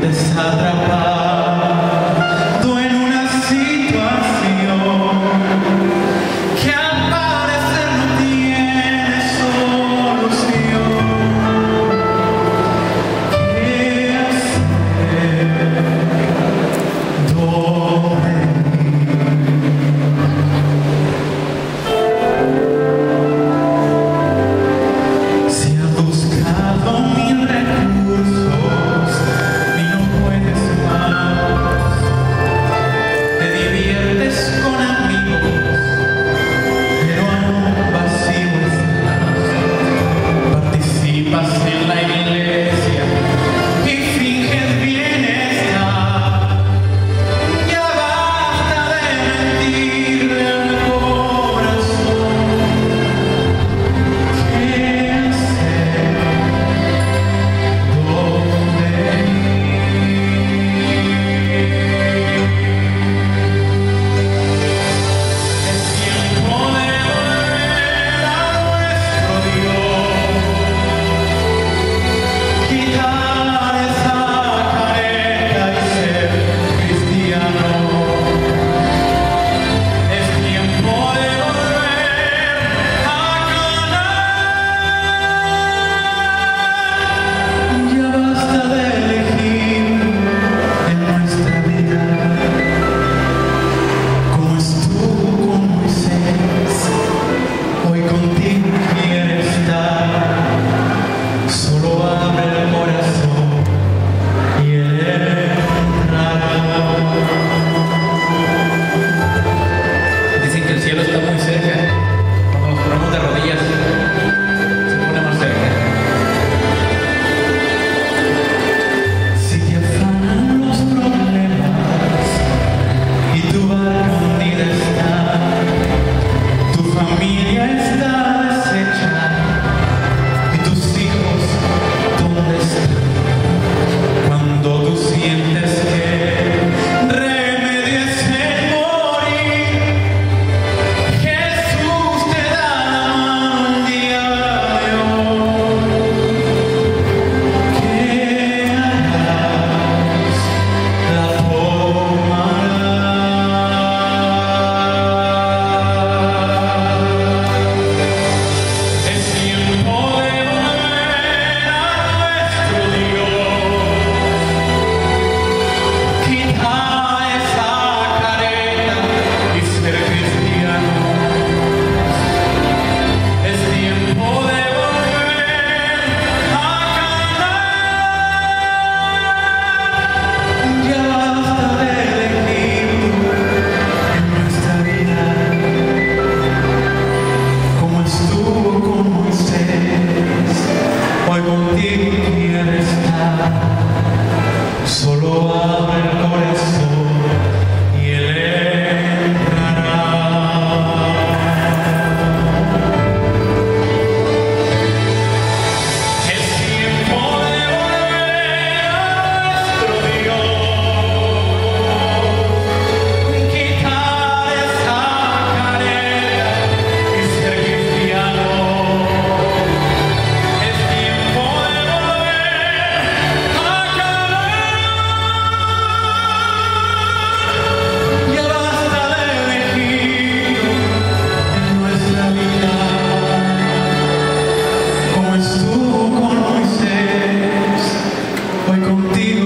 the Sadrapa. contigo.